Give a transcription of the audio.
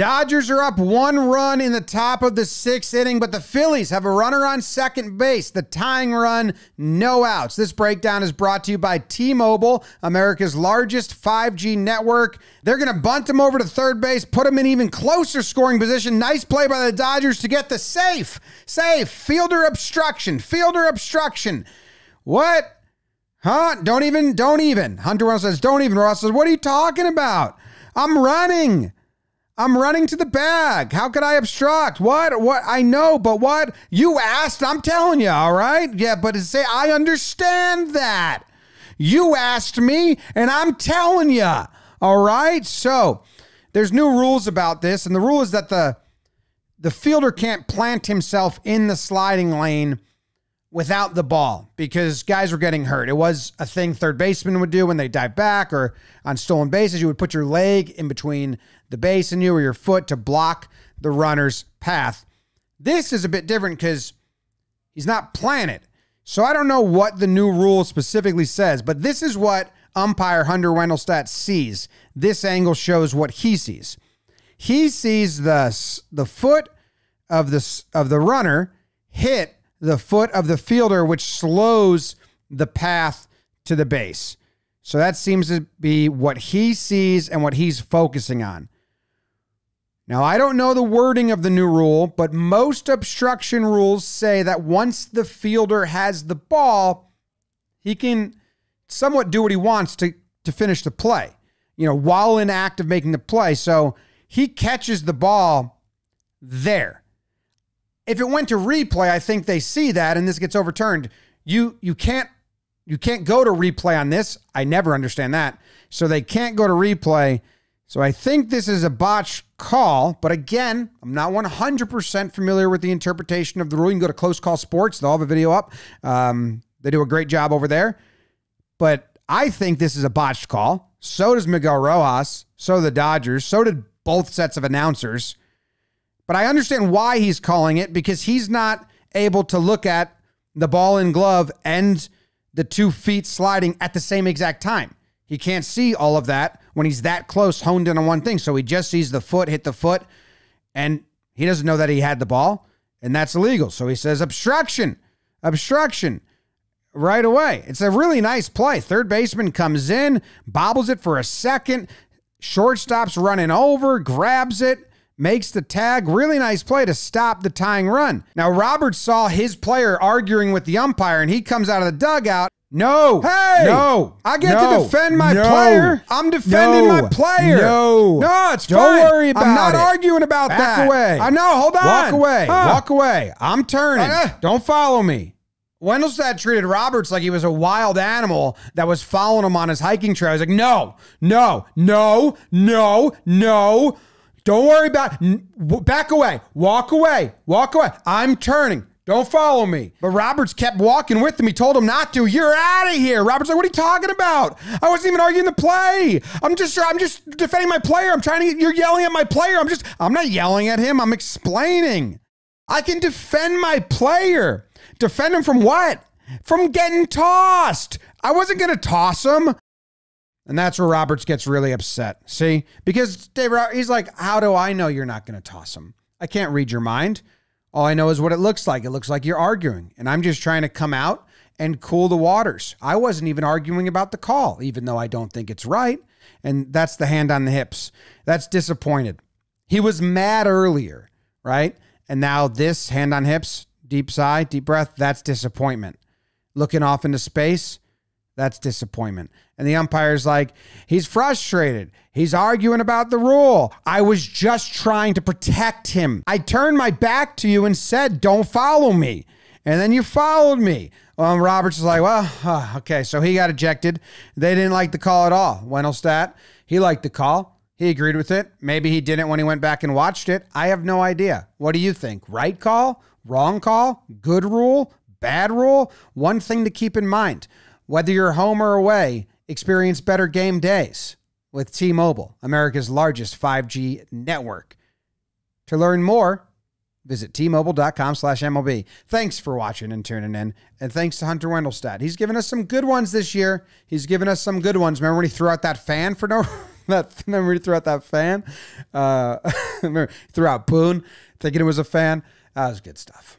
Dodgers are up one run in the top of the sixth inning, but the Phillies have a runner on second base. The tying run, no outs. This breakdown is brought to you by T Mobile, America's largest 5G network. They're going to bunt him over to third base, put him in even closer scoring position. Nice play by the Dodgers to get the safe, safe fielder obstruction, fielder obstruction. What? Huh? Don't even, don't even. Hunter Russell says, don't even. Russell says, what are you talking about? I'm running. I'm running to the bag. How could I obstruct? What? What? I know, but what? You asked. I'm telling you, all right? Yeah, but to say, I understand that. You asked me, and I'm telling you, all right? So there's new rules about this, and the rule is that the the fielder can't plant himself in the sliding lane without the ball because guys were getting hurt. It was a thing third baseman would do when they dive back or on stolen bases. You would put your leg in between the base and you or your foot to block the runner's path. This is a bit different because he's not planted. So I don't know what the new rule specifically says, but this is what umpire Hunter Wendelstedt sees. This angle shows what he sees. He sees the the foot of the of the runner hit the foot of the fielder, which slows the path to the base. So that seems to be what he sees and what he's focusing on. Now, I don't know the wording of the new rule, but most obstruction rules say that once the fielder has the ball, he can somewhat do what he wants to, to finish the play, you know, while in act of making the play. So he catches the ball there. If it went to replay, I think they see that and this gets overturned. You you can't you can't go to replay on this. I never understand that. So they can't go to replay. So I think this is a botch call, but again, I'm not 100% familiar with the interpretation of the rule. You can go to Close Call Sports, they'll have a video up. Um, they do a great job over there. But I think this is a botched call. So does Miguel Rojas. So do the Dodgers. So did both sets of announcers. But I understand why he's calling it because he's not able to look at the ball in glove and the two feet sliding at the same exact time. He can't see all of that when he's that close, honed in on one thing. So he just sees the foot hit the foot, and he doesn't know that he had the ball, and that's illegal. So he says obstruction, obstruction right away. It's a really nice play. Third baseman comes in, bobbles it for a second, shortstop's running over, grabs it makes the tag. Really nice play to stop the tying run. Now, Roberts saw his player arguing with the umpire, and he comes out of the dugout no. Hey. No. I get no. to defend my no. player. I'm defending no. my player. No. No, it's Don't fine. worry about it. I'm not it. arguing about Back that. away. I know. Hold on. Walk away. Huh. Walk away. I'm turning. Uh. Don't follow me. Wendelstedt treated Roberts like he was a wild animal that was following him on his hiking trail. He's like, no, no, no, no, no. Don't worry about. Back away. Walk away. Walk away. I'm turning. Don't follow me. But Roberts kept walking with him. He told him not to. You're out of here. Roberts like, what are you talking about? I wasn't even arguing the play. I'm just I'm just defending my player. I'm trying to get, you're yelling at my player. I'm just I'm not yelling at him. I'm explaining. I can defend my player. Defend him from what? From getting tossed. I wasn't going to toss him. And that's where Roberts gets really upset. See? Because Dave, he's like, How do I know you're not going to toss him? I can't read your mind. All I know is what it looks like. It looks like you're arguing. And I'm just trying to come out and cool the waters. I wasn't even arguing about the call, even though I don't think it's right. And that's the hand on the hips. That's disappointed. He was mad earlier, right? And now this hand on hips, deep sigh, deep breath, that's disappointment. Looking off into space, that's disappointment. And the umpire's like, he's frustrated. He's arguing about the rule. I was just trying to protect him. I turned my back to you and said, don't follow me. And then you followed me. Well, Roberts is like, well, uh, okay. So he got ejected. They didn't like the call at all. Wendelstedt, he liked the call. He agreed with it. Maybe he didn't when he went back and watched it. I have no idea. What do you think? Right call? Wrong call? Good rule? Bad rule? One thing to keep in mind whether you're home or away, experience better game days with T Mobile, America's largest 5G network. To learn more, visit tmobile.com slash MLB. Thanks for watching and tuning in. And thanks to Hunter Wendelstedt. He's given us some good ones this year. He's given us some good ones. Remember when he threw out that fan for no that remember he threw out that fan. Uh, remember threw out Boone, thinking it was a fan. That was good stuff.